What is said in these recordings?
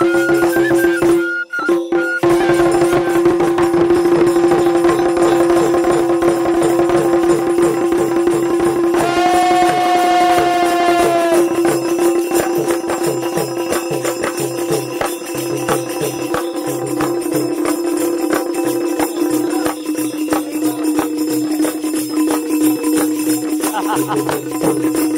Ha ha!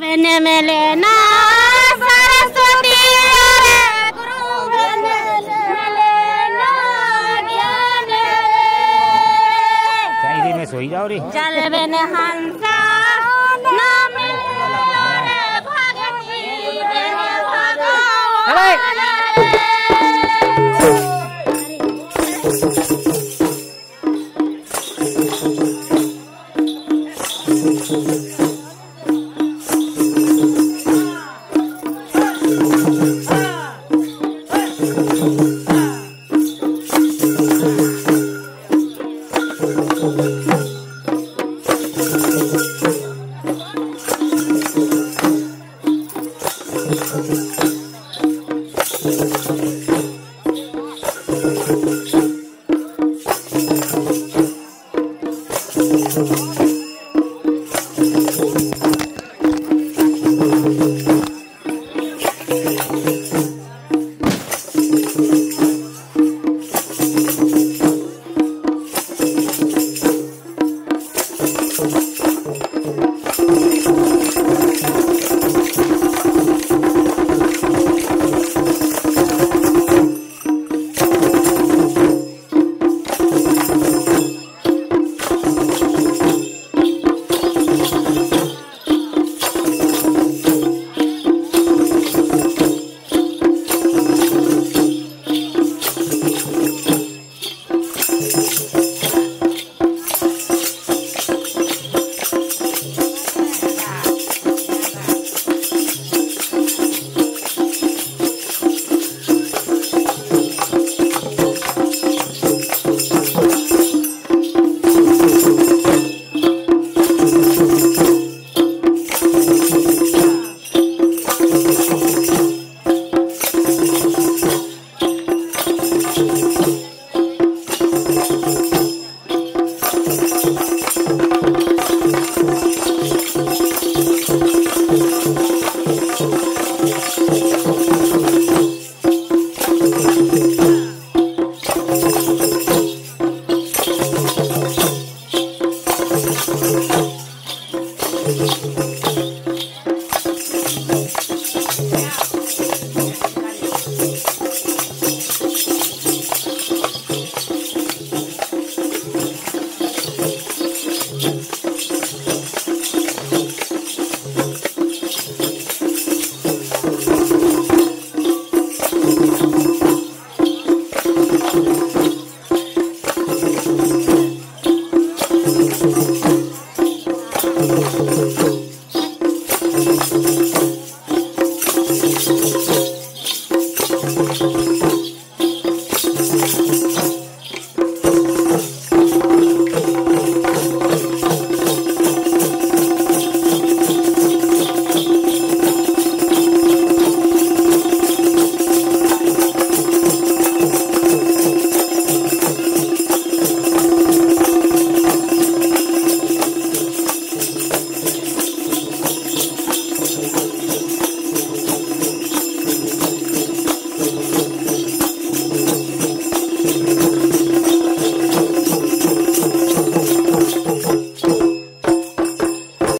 One में लेना सोई जाओ रे चल बन हंसा ना